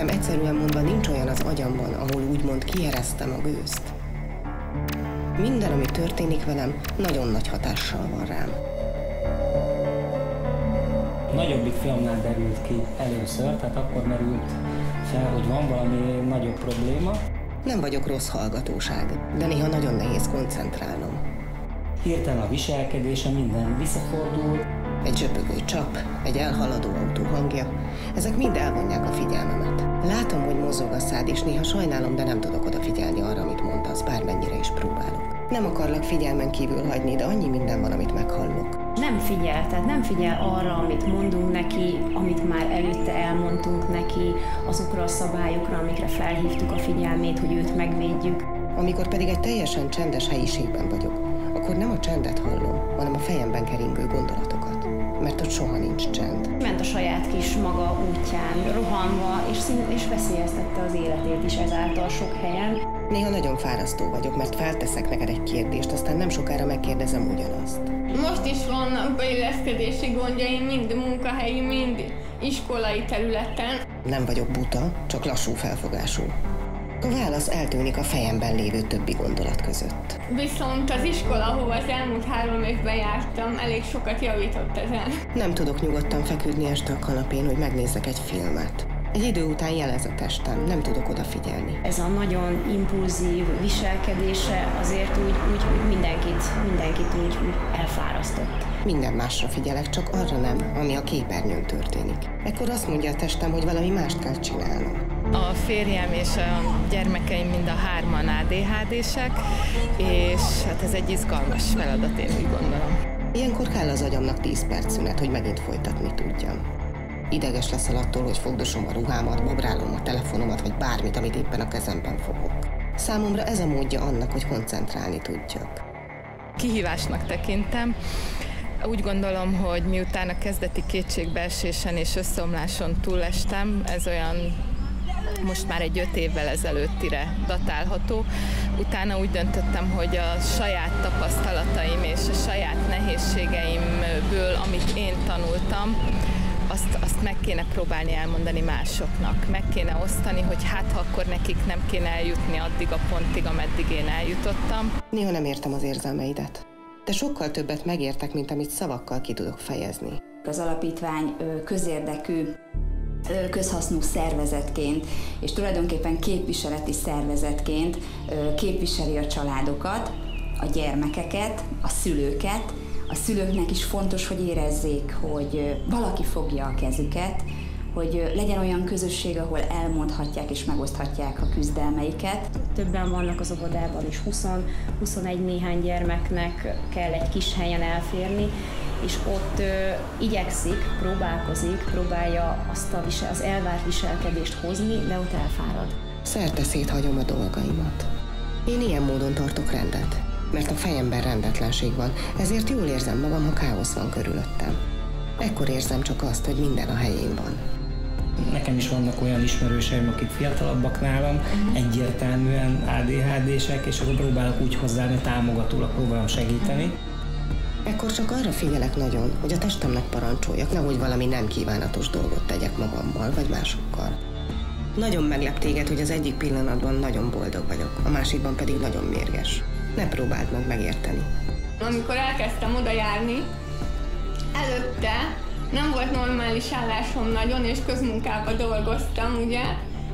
nekem egyszerűen mondva nincs olyan az agyamban, ahol úgymond kiereztem a gőzt, minden, ami történik velem, nagyon nagy hatással van rám. Nagyobbik filmnál derült ki először, tehát akkor merült fel, hogy van valami nagyobb probléma. Nem vagyok rossz hallgatóság, de néha nagyon nehéz koncentrálnom. Hirtelen a viselkedése minden visszafordul. Egy zsöpögő csap, egy elhaladó autó hangja, ezek mind elvonják a figyelmemet. Látom, hogy mozog a szád, és néha sajnálom, de nem tudok odafigyelni arra, amit mondasz, bármennyire is próbálok. Nem akarlak figyelmen kívül hagyni, de annyi minden van, amit meghallok. Nem figyel, tehát nem figyel arra, amit mondunk neki, amit már előtte elmondtunk neki, azokra a szabályokra, amikre felhívtuk a figyelmét, hogy őt megvédjük. Amikor pedig egy teljesen csendes helyiségben vagyok, akkor nem a csendet hallom, hanem a fejemben keringő gondolatokat. Mert ott soha nincs csend. Ment a saját kis maga útján, rohanva, és, és veszélyeztette az életét is ezáltal sok helyen. Néha nagyon fárasztó vagyok, mert felteszek neked egy kérdést, aztán nem sokára megkérdezem ugyanazt. Most is vannak beilleszkedési gondjaim, mind munkahelyi, mind iskolai területen. Nem vagyok buta, csak lassú felfogású. A válasz eltűnik a fejemben lévő többi gondolat között. Viszont az iskola, ahova az elmúlt három évben jártam, elég sokat javított ezen. Nem tudok nyugodtan feküdni este a kanapén, hogy megnézzek egy filmet. Egy idő után jelez a testem, nem tudok odafigyelni. Ez a nagyon impulzív viselkedése azért úgy, úgy, úgy mindenkit, mindenkit úgy, úgy elfárasztott. Minden másra figyelek, csak arra nem, ami a képernyőn történik. Ekkor azt mondja a testem, hogy valami mást kell csinálnom. A férjem és a gyermekeim mind a hárman ADHD-sek, és hát ez egy izgalmas feladat, én úgy gondolom. Ilyenkor kell az agyamnak 10 perc szünet, hogy megint folytatni tudjam. Ideges leszel attól, hogy fogdosom a ruhámat, bobrálom a telefonomat, vagy bármit, amit éppen a kezemben fogok. Számomra ez a módja annak, hogy koncentrálni tudjak. Kihívásnak tekintem. Úgy gondolom, hogy miután a kezdeti kétségbeesésen és összeomláson túlestem, ez olyan most már egy öt évvel ezelőttire datálható. Utána úgy döntöttem, hogy a saját tapasztalataim és a saját nehézségeimből, amit én tanultam, azt, azt meg kéne próbálni elmondani másoknak. Meg kéne osztani, hogy hát ha akkor nekik nem kéne eljutni addig a pontig, ameddig én eljutottam. Néha nem értem az érzelmeidet. De sokkal többet megértek, mint amit szavakkal ki tudok fejezni. Az alapítvány közérdekű közhasznú szervezetként, és tulajdonképpen képviseleti szervezetként képviseli a családokat, a gyermekeket, a szülőket. A szülőknek is fontos, hogy érezzék, hogy valaki fogja a kezüket, hogy legyen olyan közösség, ahol elmondhatják és megoszthatják a küzdelmeiket. Többen vannak az óvodában is, 20-21 néhány gyermeknek kell egy kis helyen elférni, és ott ö, igyekszik, próbálkozik, próbálja azt a visel, az elvárt viselkedést hozni, de ott elfárad. Szerte széthagyom a dolgaimat. Én ilyen módon tartok rendet, mert a fejemben rendetlenség van, ezért jól érzem magam, ha káosz van körülöttem. Ekkor érzem csak azt, hogy minden a helyén van. Nekem is vannak olyan ismerőseim, akik fiatalabbak nálam, egyértelműen ADHD-sek, és akkor próbálok úgy hozzáállni, támogatólag próbálom segíteni. Ekkor csak arra figyelek nagyon, hogy a testemnek parancsoljak, nehogy valami nem kívánatos dolgot tegyek magammal vagy másokkal. Nagyon meglep téged, hogy az egyik pillanatban nagyon boldog vagyok, a másikban pedig nagyon mérges. Ne próbáld meg megérteni. Amikor elkezdtem oda járni, előtte nem volt normális állásom nagyon, és közmunkában dolgoztam, ugye,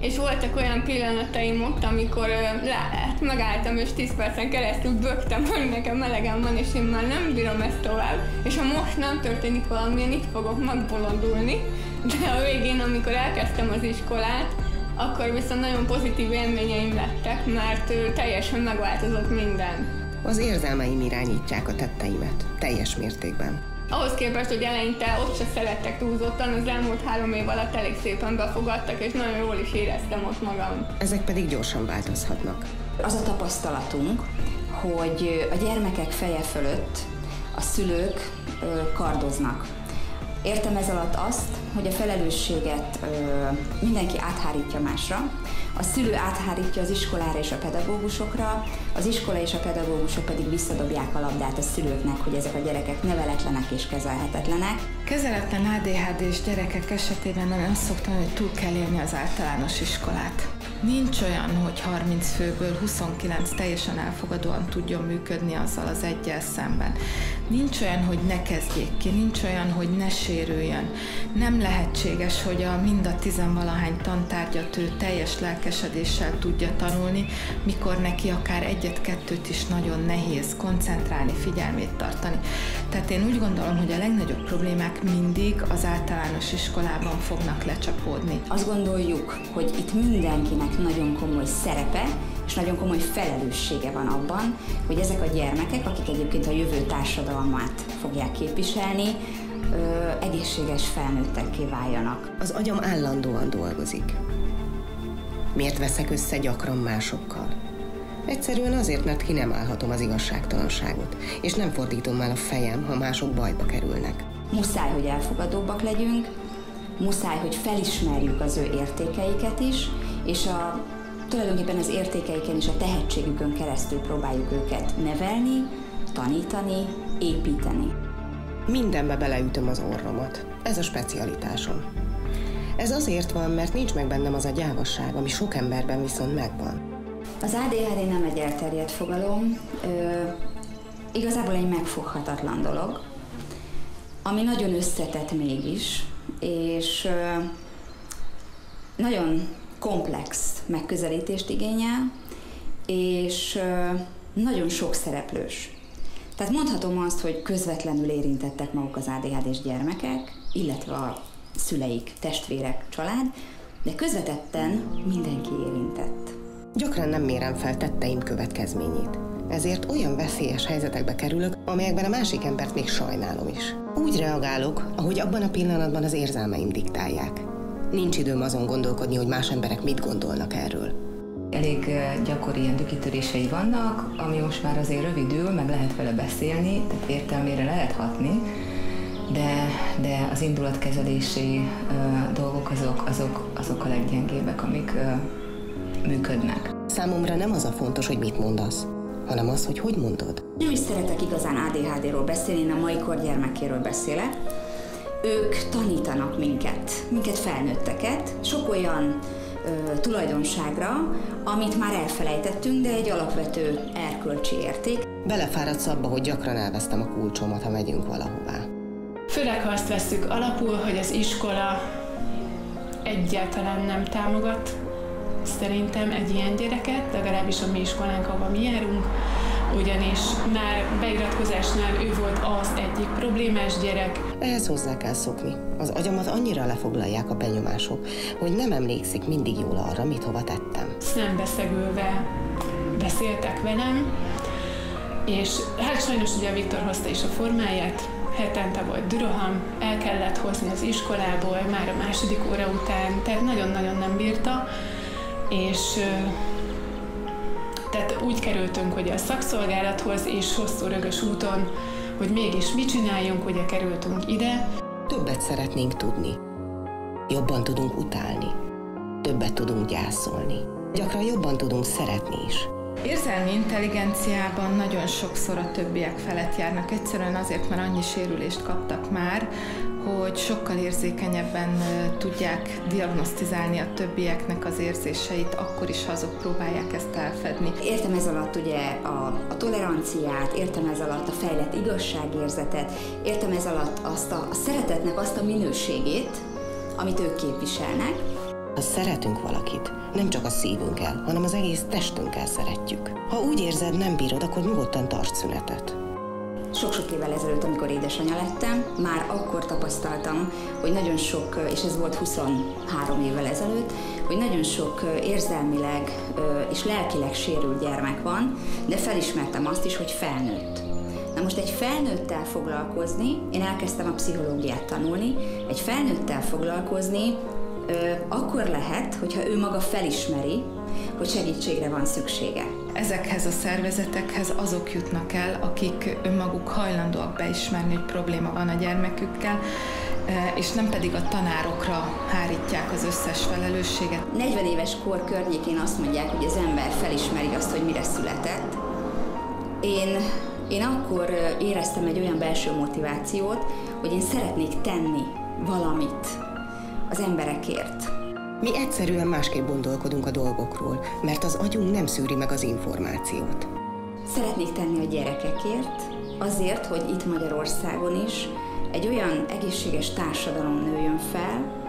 és voltak olyan pillanataim ott, amikor ö, le, hát megálltam, és 10 percen keresztül bögtem, hogy nekem melegem van, és én már nem bírom ezt tovább, és ha most nem történik valami, én itt fogok megbolondulni, de a végén, amikor elkezdtem az iskolát, akkor viszont nagyon pozitív élményeim lettek, mert teljesen megváltozott minden. Az érzelmeim irányítják a tetteimet, teljes mértékben. Ahhoz képest, hogy eleinte ott se szerettek túlzottan, az elmúlt három év alatt elég szépen befogadtak, és nagyon jól is éreztem ott magam. Ezek pedig gyorsan változhatnak. Az a tapasztalatunk, hogy a gyermekek feje fölött a szülők kardoznak. Értem ez alatt azt, hogy a felelősséget ö, mindenki áthárítja másra, a szülő áthárítja az iskolára és a pedagógusokra, az iskola és a pedagógusok pedig visszadobják a labdát a szülőknek, hogy ezek a gyerekek neveletlenek és kezelhetetlenek. Kezeletlen ADHD-s gyerekek esetében nem szoktam, hogy túl kell élni az általános iskolát. Nincs olyan, hogy 30 főből 29 teljesen elfogadóan tudjon működni azzal az egyel szemben. Nincs olyan, hogy ne kezdjék ki, nincs olyan, hogy ne sérüljön. Nem lehetséges, hogy a mind a tizenvalahány tantárgyat ő teljes lelkesedéssel tudja tanulni, mikor neki akár egyet-kettőt is nagyon nehéz koncentrálni, figyelmét tartani. Tehát én úgy gondolom, hogy a legnagyobb problémák mindig az általános iskolában fognak lecsapódni. Azt gondoljuk, hogy itt mindenkinek nagyon komoly szerepe, és nagyon komoly felelőssége van abban, hogy ezek a gyermekek, akik egyébként a jövő társadalmát fogják képviselni, ö, egészséges felnőttekké váljanak. Az agyam állandóan dolgozik. Miért veszek össze gyakran másokkal? Egyszerűen azért, mert ki nem állhatom az igazságtalanságot, és nem fordítom el a fejem, ha mások bajba kerülnek. Muszáj, hogy elfogadóbbak legyünk, muszáj, hogy felismerjük az ő értékeiket is, és a, tulajdonképpen az értékeiken és a tehetségükön keresztül próbáljuk őket nevelni, tanítani, építeni. Mindenbe beleütöm az orromat. Ez a specialitásom. Ez azért van, mert nincs meg bennem az a gyávasság, ami sok emberben viszont megvan. Az ADHD nem egy elterjedt fogalom, ö, igazából egy megfoghatatlan dolog, ami nagyon összetett mégis, és ö, nagyon komplex megközelítést igényel, és nagyon sok szereplős. Tehát mondhatom azt, hogy közvetlenül érintettek maguk az ADHD-s gyermekek, illetve a szüleik, testvérek, család, de közvetetten mindenki érintett. Gyakran nem mérem fel tetteim következményét. Ezért olyan veszélyes helyzetekbe kerülök, amelyekben a másik embert még sajnálom is. Úgy reagálok, ahogy abban a pillanatban az érzelmeim diktálják. Nincs időm azon gondolkodni, hogy más emberek mit gondolnak erről. Elég gyakori ilyen dükitörései vannak, ami most már azért rövidül, meg lehet vele beszélni, tehát értelmére lehet hatni, de, de az indulatkezelési uh, dolgok azok, azok, azok a leggyengébbek, amik uh, működnek. Számomra nem az a fontos, hogy mit mondasz, hanem az, hogy hogy mondod. Nem is szeretek igazán ADHD-ról beszélni, én a mai kor gyermekéről beszélek. Ők tanítanak minket, minket felnőtteket, sok olyan ö, tulajdonságra, amit már elfelejtettünk, de egy alapvető erkölcsi érték. Belefáradsz abba, hogy gyakran elvesztem a kulcsomat, ha megyünk valahová. Főleg, ha azt veszük alapul, hogy az iskola egyáltalán nem támogat szerintem egy ilyen gyereket, legalábbis a mi iskolánk, ahova mi járunk, ugyanis már beiratkozásnál ő volt az egyik problémás gyerek. Ehhez hozzá kell szokni. Az agyamat annyira lefoglalják a benyomások, hogy nem emlékszik mindig jól arra, mit hova tettem. Szembeszegülve beszéltek velem, és hát sajnos ugye Viktor hozta is a formáját, hetente volt düroham, el kellett hozni az iskolából már a második óra után, tehát nagyon-nagyon nem bírta, és tehát úgy kerültünk hogy a szakszolgálathoz, és hosszú rögös úton, hogy mégis mit csináljunk, ugye kerültünk ide. Többet szeretnénk tudni. Jobban tudunk utálni. Többet tudunk gyászolni. Gyakran jobban tudunk szeretni is. Érzelmi intelligenciában nagyon sokszor a többiek felett járnak, egyszerűen azért, mert annyi sérülést kaptak már, hogy sokkal érzékenyebben tudják diagnosztizálni a többieknek az érzéseit, akkor is, ha azok próbálják ezt elfedni. Értem ez alatt ugye a, a toleranciát, értem ez alatt a fejlett igazságérzetet, értem ez alatt azt a, a szeretetnek azt a minőségét, amit ők képviselnek. Ha szeretünk valakit, nem csak a szívünkkel, hanem az egész testünkkel szeretjük. Ha úgy érzed, nem bírod, akkor nyugodtan tarts szünetet. Sok-sok évvel ezelőtt, amikor édesanyja lettem, már akkor tapasztaltam, hogy nagyon sok, és ez volt 23 évvel ezelőtt, hogy nagyon sok érzelmileg és lelkileg sérült gyermek van, de felismertem azt is, hogy felnőtt. Na most egy felnőttel foglalkozni, én elkezdtem a pszichológiát tanulni, egy felnőttel foglalkozni akkor lehet, hogyha ő maga felismeri, hogy segítségre van szüksége. Ezekhez a szervezetekhez azok jutnak el, akik önmaguk hajlandóak beismerni, hogy probléma van a gyermekükkel, és nem pedig a tanárokra hárítják az összes felelősséget. 40 éves kor környékén azt mondják, hogy az ember felismeri azt, hogy mire született. Én, én akkor éreztem egy olyan belső motivációt, hogy én szeretnék tenni valamit az emberekért. Mi egyszerűen másképp gondolkodunk a dolgokról, mert az agyunk nem szűri meg az információt. Szeretnék tenni a gyerekekért, azért, hogy itt Magyarországon is egy olyan egészséges társadalom nőjön fel,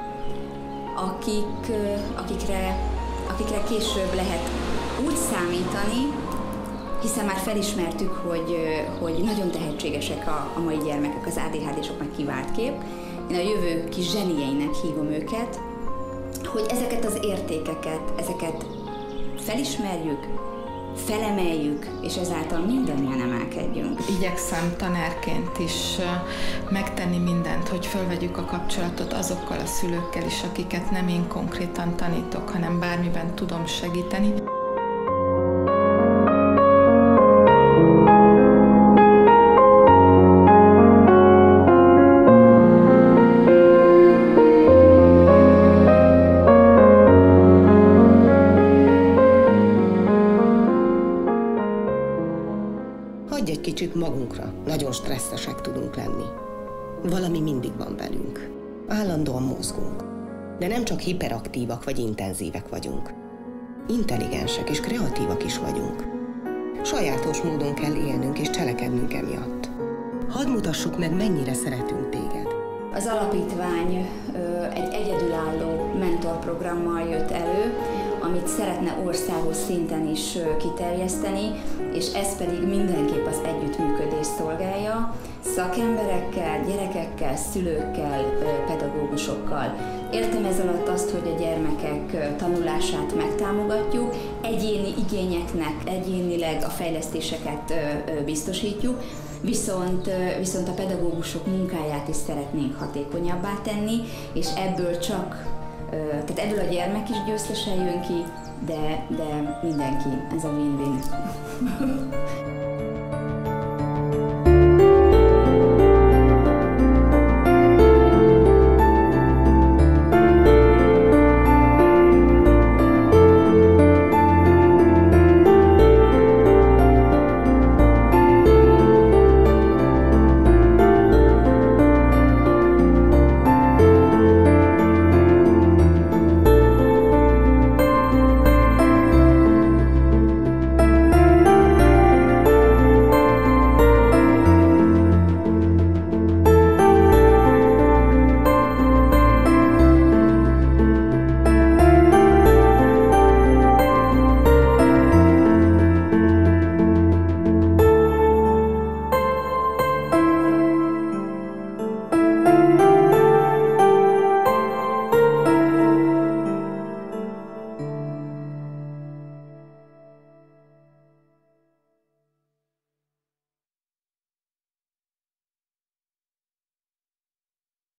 akik, akikre, akikre később lehet úgy számítani, hiszen már felismertük, hogy, hogy nagyon tehetségesek a, a mai gyermekek, az ADHD-sok meg kivált kép. Én a jövő kis zsenieinek hívom őket, hogy ezeket az értékeket, ezeket felismerjük, felemeljük, és ezáltal mindannyian emelkedjünk. Igyekszem tanárként is megtenni mindent, hogy fölvegyük a kapcsolatot azokkal a szülőkkel is, akiket nem én konkrétan tanítok, hanem bármiben tudom segíteni. Magunkra. Nagyon stresszesek tudunk lenni. Valami mindig van velünk. Állandóan mozgunk. De nem csak hiperaktívak vagy intenzívek vagyunk. Intelligensek és kreatívak is vagyunk. Sajátos módon kell élnünk és cselekednünk emiatt. Hadd mutassuk meg, mennyire szeretünk téged. Az alapítvány egy egyedülálló mentorprogrammal jött elő, amit szeretne országos szinten is kiterjeszteni, és ez pedig mindenképp az együttműködés szolgálja, szakemberekkel, gyerekekkel, szülőkkel, pedagógusokkal. Értem ez alatt azt, hogy a gyermekek tanulását megtámogatjuk, egyéni igényeknek egyénileg a fejlesztéseket biztosítjuk, viszont, viszont a pedagógusok munkáját is szeretnénk hatékonyabbá tenni, és ebből csak tehát ebből a gyermek is győztesen jön ki, de, de mindenki, ez a win-win.